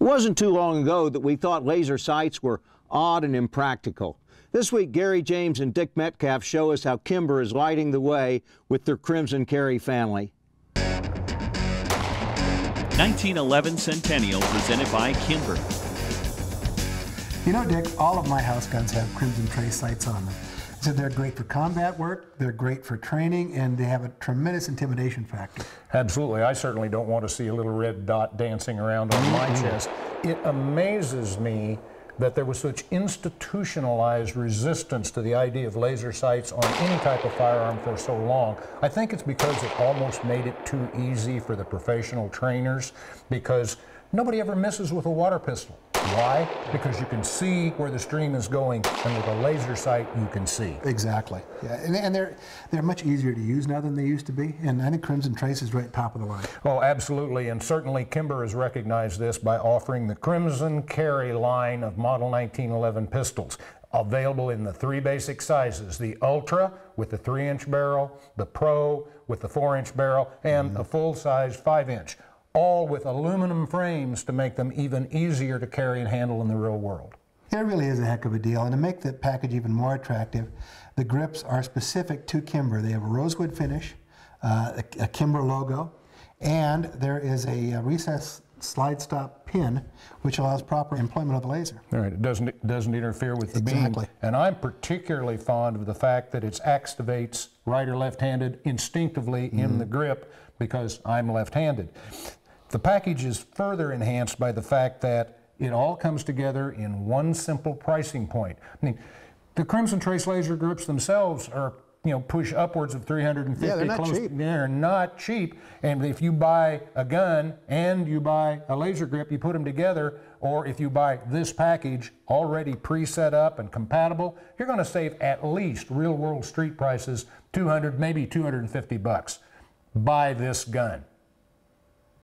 It wasn't too long ago that we thought laser sights were odd and impractical. This week, Garry James and Dick Metcalf show us how Kimber is lighting the way with their Crimson Carry family. 1911 Centennial presented by Kimber. You know, Dick, all of my house guns have Crimson Trace sights on them. So they're great for combat work, they're great for training, and they have a tremendous intimidation factor. Absolutely. I certainly don't want to see a little red dot dancing around on my mm-hmm. chest. It amazes me that there was such institutionalized resistance to the idea of laser sights on any type of firearm for so long. I think it's because it almost made it too easy for the professional trainers because nobody ever misses with a water pistol. Why? Because you can see where the stream is going, and with a laser sight, you can see. Exactly. Yeah, and, and they're they're much easier to use now than they used to be. And I think Crimson Trace is right top of the line. Oh, absolutely. And certainly Kimber has recognized this by offering the Crimson Carry line of Model 1911 pistols. Available in the three basic sizes the Ultra with the 3 inch barrel, the Pro with the 4 inch barrel, and mm -hmm. a full size 5 inch all with aluminum frames to make them even easier to carry and handle in the real world. It really is a heck of a deal, and to make the package even more attractive, the grips are specific to Kimber. They have a rosewood finish, uh, a, a, Kimber logo, and there is a, a recessed slide stop pin which allows proper employment of the laser. All right, it doesn't, it doesn't interfere with the exactly. beam. And I'm particularly fond of the fact that it activates right or left-handed instinctively mm in mm-hmm. the grip because I'm left-handed. The package is further enhanced by the fact that it all comes together in one simple pricing point. I mean, the Crimson Trace laser grips themselves are you know, push upwards of 350. Yeah, they're not close, cheap. They're not cheap. And if you buy a gun and you buy a laser grip, you put them together, or if you buy this package already pre-set up and compatible, you're going to save at least real-world street prices 200, maybe 250 bucks. Buy this gun.